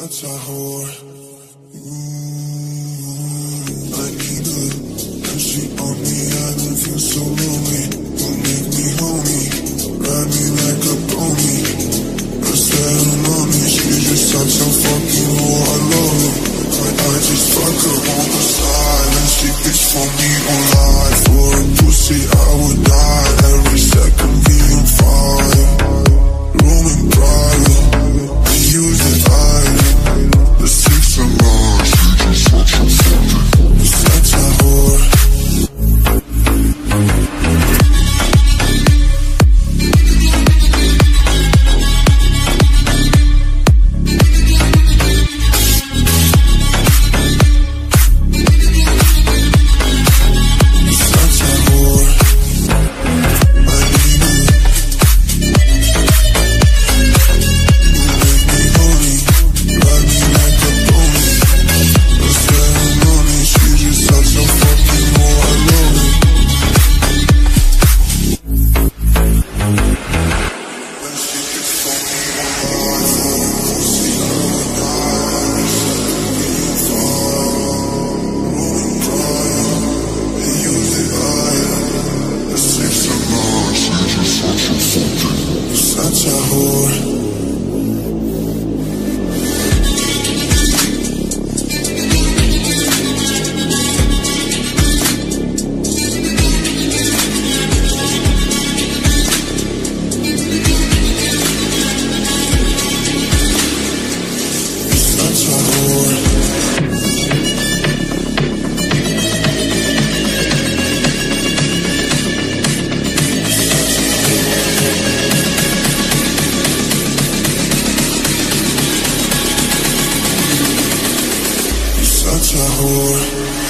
such a whore. Mm-hmm. I keep it, and she on me, I don't feel so You're Such a whore.